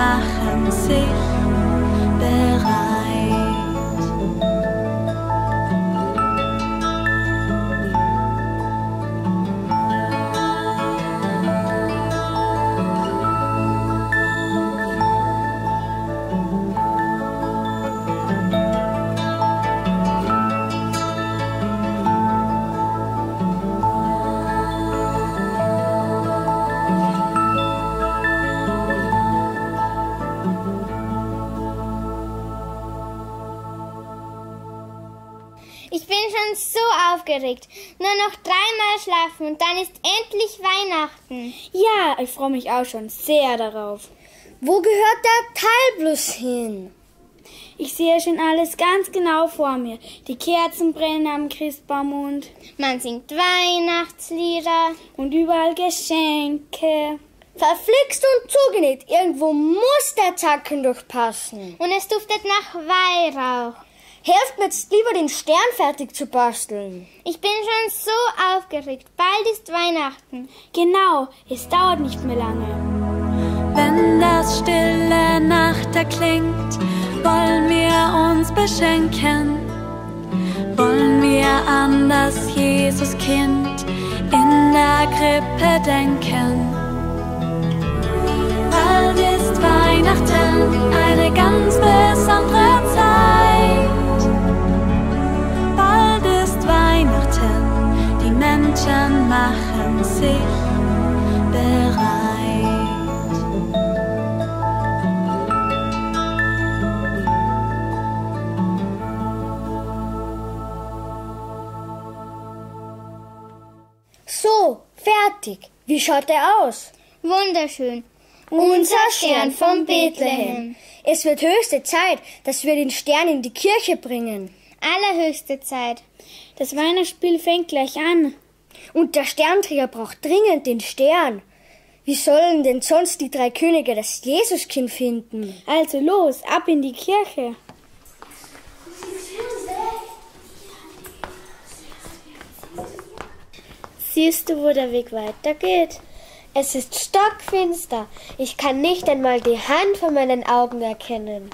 machen sich aufgeregt. Nur noch dreimal schlafen und dann ist endlich Weihnachten. Ja, ich freue mich auch schon sehr darauf. Wo gehört der Teil bloß hin? Ich sehe schon alles ganz genau vor mir. Die Kerzen brennen am Christbaum und man singt Weihnachtslieder und überall Geschenke. Verflixt und zugenäht. Irgendwo muss der Zacken durchpassen. Und es duftet nach Weihrauch. Helft mir jetzt lieber den Stern fertig zu basteln. Ich bin schon so aufgeregt. Bald ist Weihnachten. Genau, es dauert nicht mehr lange. Wenn das stille Nacht erklingt, wollen wir uns beschenken. Wollen wir an das Jesuskind in der Krippe denken. Bald ist Weihnachten eine ganz besondere Zeit. Menschen machen sich bereit. So, fertig. Wie schaut er aus? Wunderschön. Unser Stern von Bethlehem. Es wird höchste Zeit, dass wir den Stern in die Kirche bringen. Allerhöchste Zeit. Das Weihnachtsspiel fängt gleich an. Und der Sternträger braucht dringend den Stern. Wie sollen denn sonst die drei Könige das Jesuskind finden? Also los, ab in die Kirche. Siehst du, wo der Weg weitergeht? Es ist stockfinster. Ich kann nicht einmal die Hand von meinen Augen erkennen.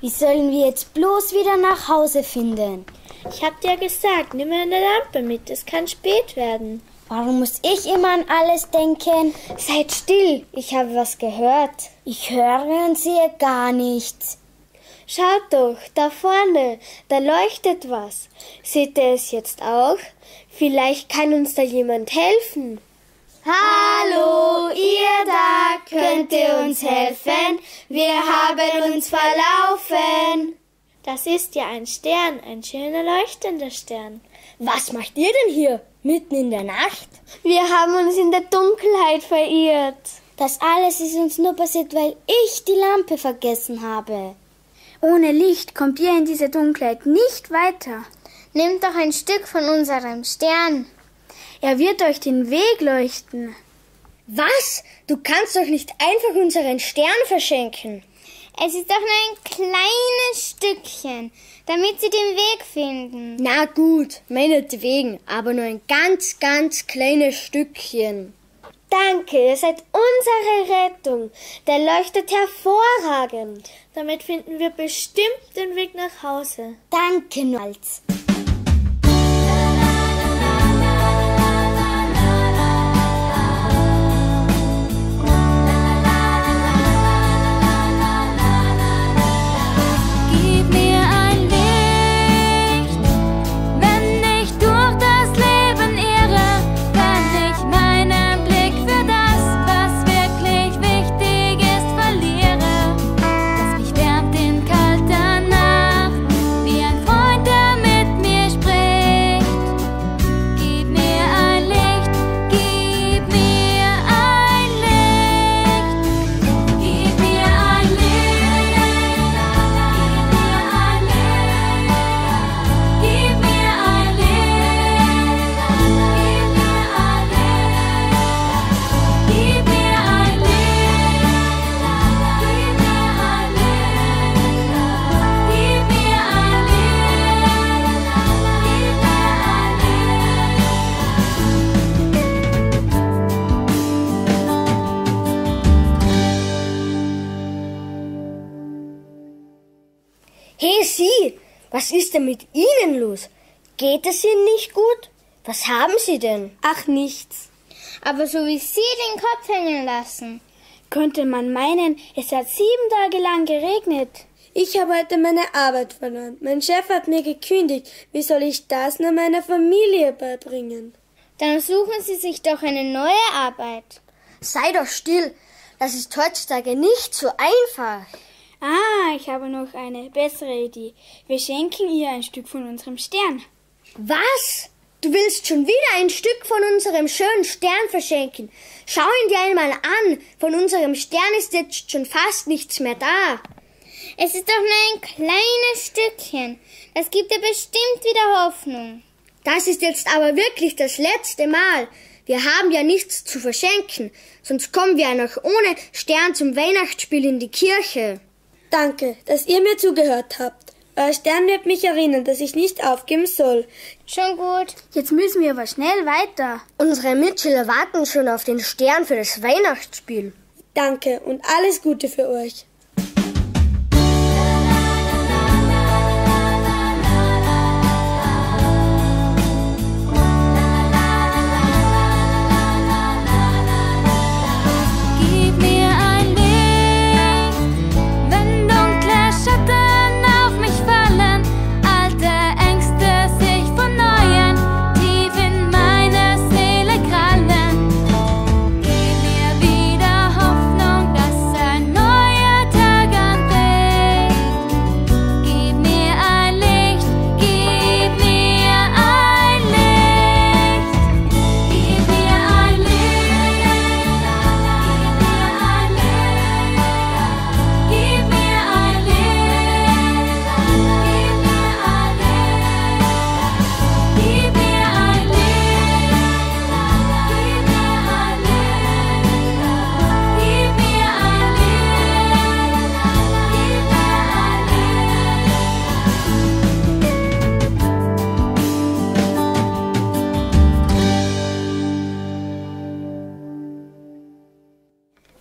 Wie sollen wir jetzt bloß wieder nach Hause finden? Ich hab dir gesagt, nimm eine Lampe mit, es kann spät werden. Warum muss ich immer an alles denken? Seid still, ich habe was gehört. Ich höre und sehe gar nichts. Schaut doch, da vorne, da leuchtet was. Seht ihr es jetzt auch? Vielleicht kann uns da jemand helfen. Hallo, ihr da, könnt ihr uns helfen? Wir haben uns verlaufen. Das ist ja ein Stern, ein schöner leuchtender Stern. Was macht ihr denn hier, mitten in der Nacht? Wir haben uns in der Dunkelheit verirrt. Das alles ist uns nur passiert, weil ich die Lampe vergessen habe. Ohne Licht kommt ihr in diese Dunkelheit nicht weiter. Nehmt doch ein Stück von unserem Stern. Er wird euch den Weg leuchten. Was? Du kannst doch nicht einfach unseren Stern verschenken. Es ist doch nur ein kleines Stückchen, damit Sie den Weg finden. Na gut, meinetwegen, aber nur ein ganz, ganz kleines Stückchen. Danke, ihr seid unsere Rettung. Der leuchtet hervorragend. Damit finden wir bestimmt den Weg nach Hause. Danke, Nolz. Was ist denn mit Ihnen los? Geht es Ihnen nicht gut? Was haben Sie denn? Ach, nichts. Aber so wie Sie den Kopf hängen lassen. Könnte man meinen, es hat sieben Tage lang geregnet. Ich habe heute meine Arbeit verloren. Mein Chef hat mir gekündigt. Wie soll ich das nur meiner Familie beibringen? Dann suchen Sie sich doch eine neue Arbeit. Sei doch still. Das ist heutzutage nicht so einfach. Ah, ich habe noch eine bessere Idee. Wir schenken ihr ein Stück von unserem Stern. Was? Du willst schon wieder ein Stück von unserem schönen Stern verschenken. Schau ihn dir einmal an. Von unserem Stern ist jetzt schon fast nichts mehr da. Es ist doch nur ein kleines Stückchen. Das gibt dir bestimmt wieder Hoffnung. Das ist jetzt aber wirklich das letzte Mal. Wir haben ja nichts zu verschenken, sonst kommen wir ja noch ohne Stern zum Weihnachtsspiel in die Kirche. Danke, dass ihr mir zugehört habt. Euer Stern wird mich erinnern, dass ich nicht aufgeben soll. Schon gut. Jetzt müssen wir aber schnell weiter. Unsere Mitschüler warten schon auf den Stern für das Weihnachtsspiel. Danke und alles Gute für euch.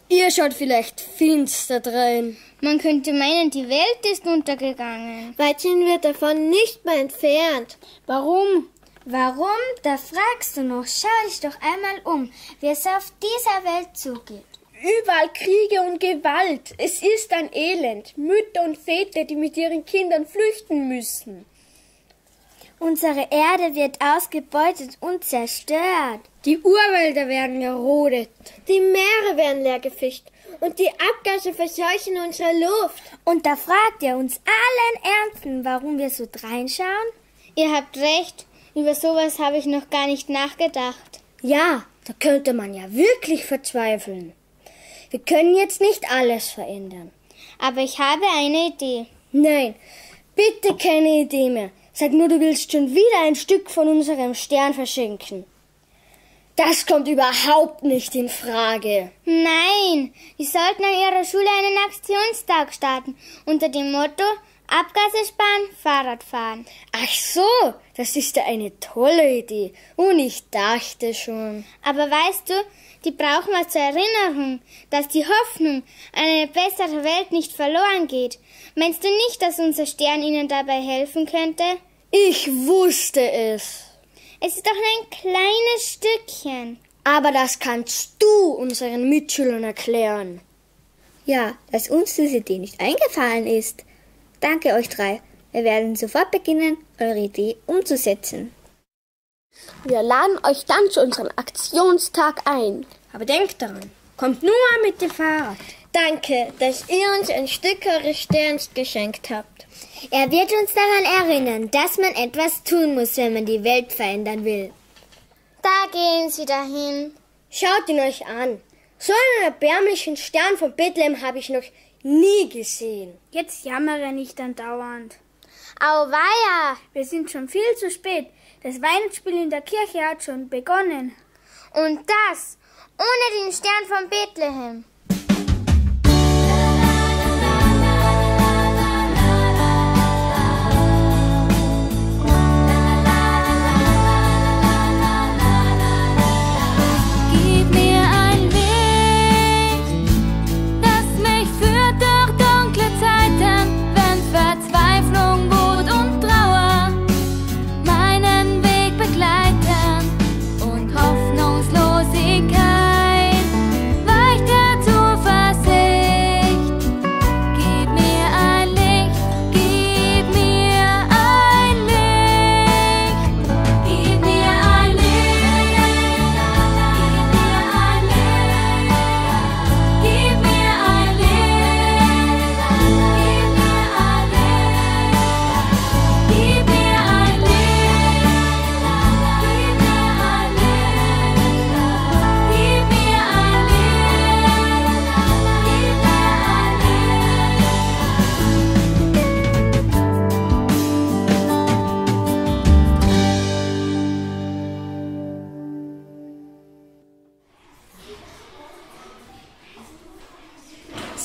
Ihr schaut vielleicht finster drein. Man könnte meinen, die Welt ist untergegangen. Weit sind wir davon nicht mehr entfernt. Warum? Warum? Da fragst du noch. Schau dich doch einmal um, wie es auf dieser Welt zugeht. Überall Kriege und Gewalt. Es ist ein Elend. Mütter und Väter, die mit ihren Kindern flüchten müssen. Unsere Erde wird ausgebeutet und zerstört. Die Urwälder werden gerodet. Die Meere werden leer gefischt. Und die Abgase verseuchen unsere Luft. Und da fragt ihr uns allen Ernsten, warum wir so dreinschauen? Ihr habt recht. Über sowas habe ich noch gar nicht nachgedacht. Ja, da könnte man ja wirklich verzweifeln. Wir können jetzt nicht alles verändern. Aber ich habe eine Idee. Nein, bitte keine Idee mehr. Sag nur, du willst schon wieder ein Stück von unserem Stern verschenken. Das kommt überhaupt nicht in Frage. Nein, wir sollten an Ihrer Schule einen Aktionstag starten unter dem Motto Abgase sparen, Fahrrad fahren. Ach so, das ist ja eine tolle Idee. Und ich dachte schon. Aber weißt du, die brauchen wir zur Erinnerung, dass die Hoffnung an eine bessere Welt nicht verloren geht. Meinst du nicht, dass unser Stern ihnen dabei helfen könnte? Ich wusste es. Es ist doch ein kleines Stückchen. Aber das kannst du unseren Mitschülern erklären. Ja, dass uns diese Idee nicht eingefallen ist. Danke euch drei. Wir werden sofort beginnen, eure Idee umzusetzen. Wir laden euch dann zu unserem Aktionstag ein. Aber denkt daran, kommt nur mit dem Fahrrad. Danke, dass ihr uns ein Stück eures Sterns geschenkt habt. Er wird uns daran erinnern, dass man etwas tun muss, wenn man die Welt verändern will. Da gehen sie dahin. Schaut ihn euch an. So einen erbärmlichen Stern von Bethlehem habe ich noch nie gesehen. Jetzt jammere nicht andauernd. Auweia! Wir sind schon viel zu spät. Das Weihnachtsspiel in der Kirche hat schon begonnen. Und das ohne den Stern von Bethlehem.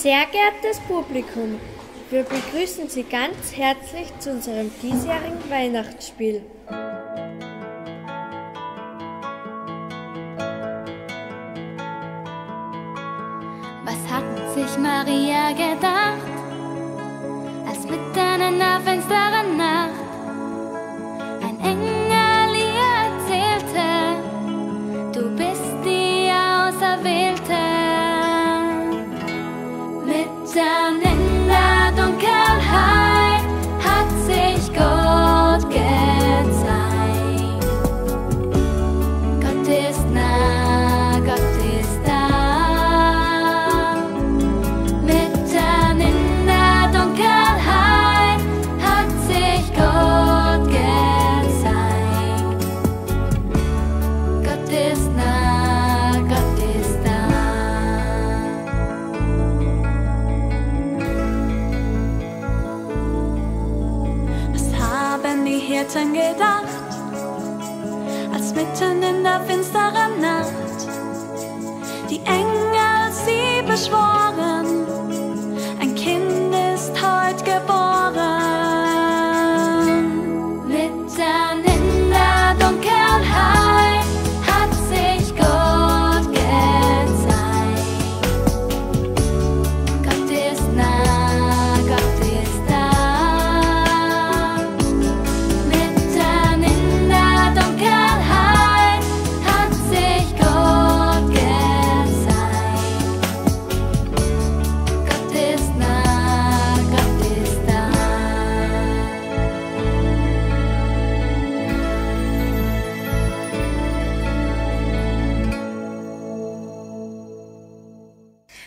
Sehr geehrtes Publikum, wir begrüßen Sie ganz herzlich zu unserem diesjährigen Weihnachtsspiel. Was hat sich Maria gedacht, als mitten in der finsteren Nacht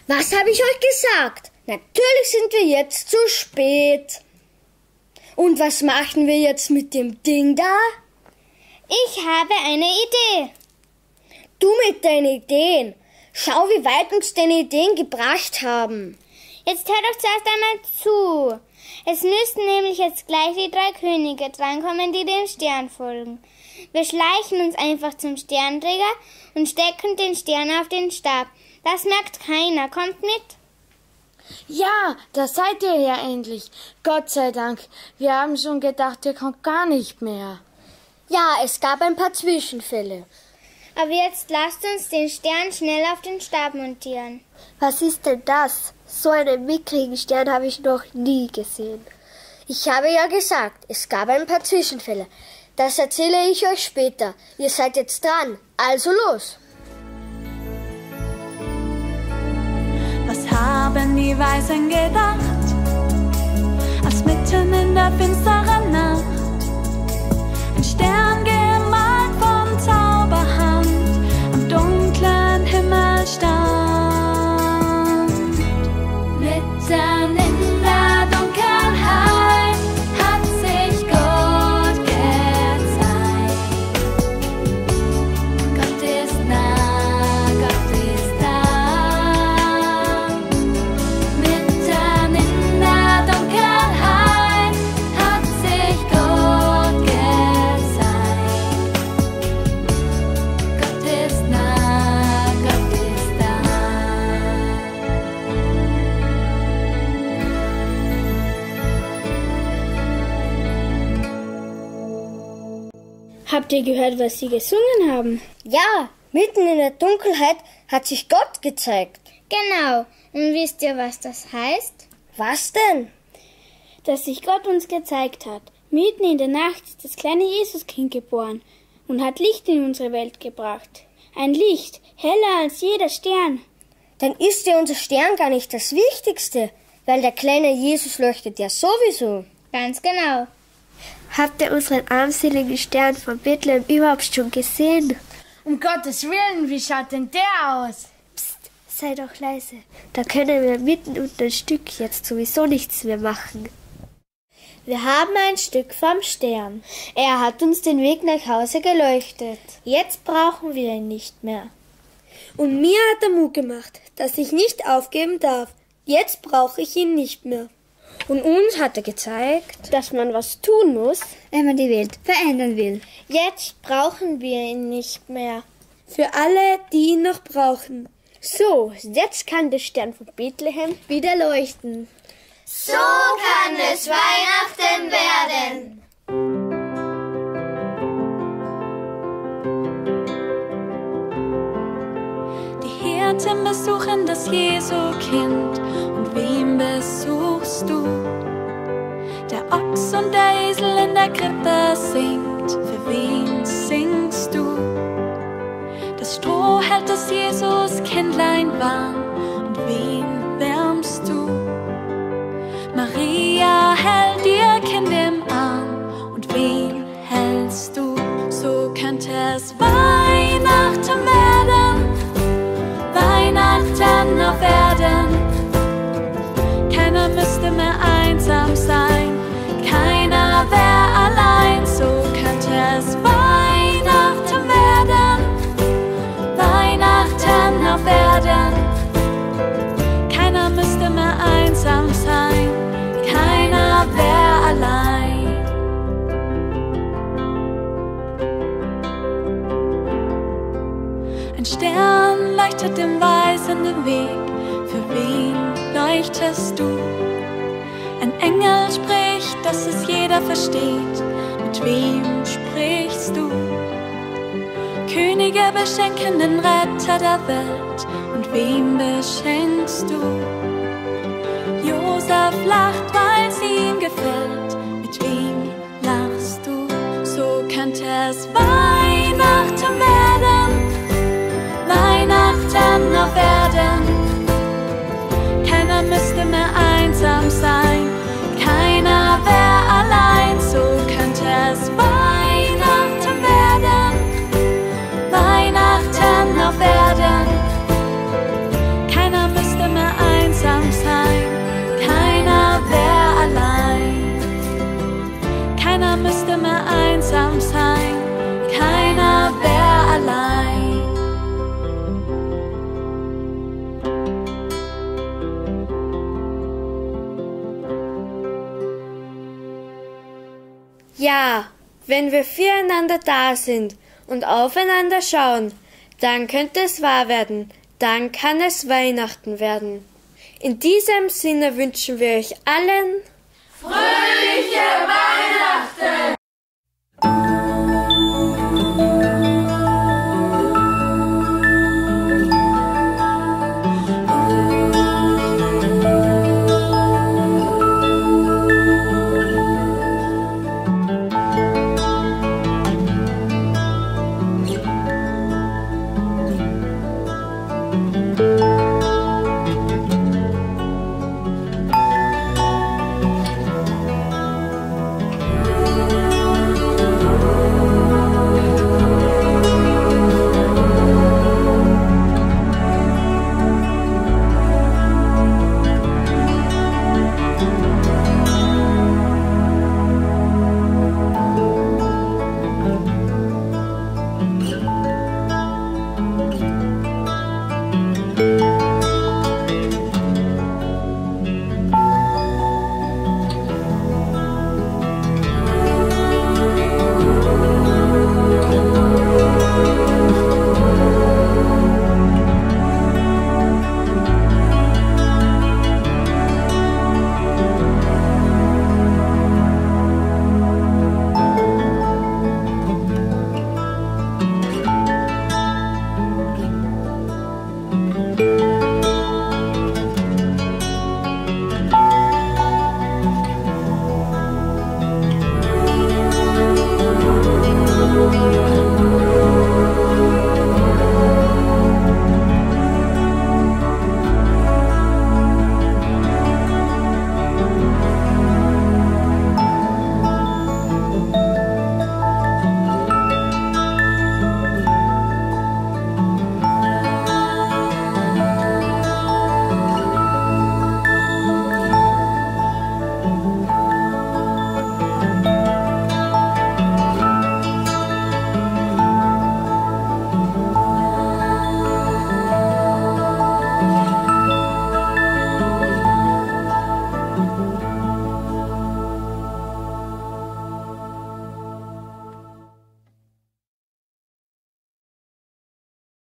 Was habe ich euch gesagt? Natürlich sind wir jetzt zu spät. Und was machen wir jetzt mit dem Ding da? Ich habe eine Idee. Du mit deinen Ideen. Schau, wie weit uns deine Ideen gebracht haben. Jetzt hör doch zuerst einmal zu. Es müssten nämlich jetzt gleich die drei Könige drankommen, die dem Stern folgen. Wir schleichen uns einfach zum Sternträger und stecken den Stern auf den Stab. Das merkt keiner. Kommt mit. Ja, da seid ihr ja endlich. Gott sei Dank. Wir haben schon gedacht, ihr kommt gar nicht mehr. Ja, es gab ein paar Zwischenfälle. Aber jetzt lasst uns den Stern schnell auf den Stab montieren. Was ist denn das? So einen mickrigen Stern habe ich noch nie gesehen. Ich habe ja gesagt, es gab ein paar Zwischenfälle. Das erzähle ich euch später. Ihr seid jetzt dran. Also los. Haben die Weisen gedacht, als mitten in der finsteren Nacht. Ein Stern Habt ihr gehört, was sie gesungen haben? Ja, mitten in der Dunkelheit hat sich Gott gezeigt. Genau. Und wisst ihr, was das heißt? Was denn? Dass sich Gott uns gezeigt hat. Mitten in der Nacht ist das kleine Jesuskind geboren und hat Licht in unsere Welt gebracht. Ein Licht, heller als jeder Stern. Dann ist ja unser Stern gar nicht das Wichtigste, weil der kleine Jesus leuchtet ja sowieso. Ganz genau. Habt ihr unseren armseligen Stern von Bethlehem überhaupt schon gesehen? Um Gottes Willen, wie schaut denn der aus? Sei doch leise. Da können wir mitten unter ein Stück jetzt sowieso nichts mehr machen. Wir haben ein Stück vom Stern. Er hat uns den Weg nach Hause geleuchtet. Jetzt brauchen wir ihn nicht mehr. Und mir hat er Mut gemacht, dass ich nicht aufgeben darf. Jetzt brauche ich ihn nicht mehr. Und uns hat er gezeigt, dass man was tun muss, wenn man die Welt verändern will. Jetzt brauchen wir ihn nicht mehr. Für alle, die ihn noch brauchen, So, jetzt kann der Stern von Bethlehem wieder leuchten. So kann es Weihnachten werden. Die Hirten besuchen das Jesu-Kind und wem besuchst du? Der Ochs und der Esel in der Krippe singt, für wen singst du? Das Stroh hält das Jesus-Kindlein warm und wen wärmst du? Maria hält ihr Kind im Arm und wen hältst du? So könnte es Weihnachten werden, Weihnachten auf Erden. Keiner müsste mehr jeder versteht, mit wem sprichst du? Könige beschenken den Retter der Welt, und wem beschenkst du? Josef lacht, weil's ihm gefällt, Ja, wenn wir füreinander da sind und aufeinander schauen, dann könnte es wahr werden, dann kann es Weihnachten werden. In diesem Sinne wünschen wir euch allen Fröhliche Weihnachten!